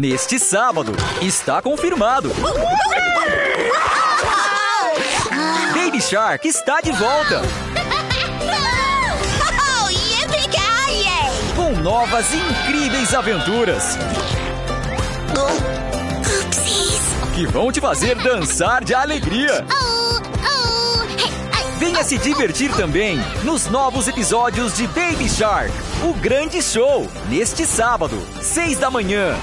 neste sábado. Está confirmado. Baby Shark está de volta. Com novas e incríveis aventuras. Que vão te fazer dançar de alegria. Venha se divertir também nos novos episódios de Baby Shark, o grande show, neste sábado, seis da manhã,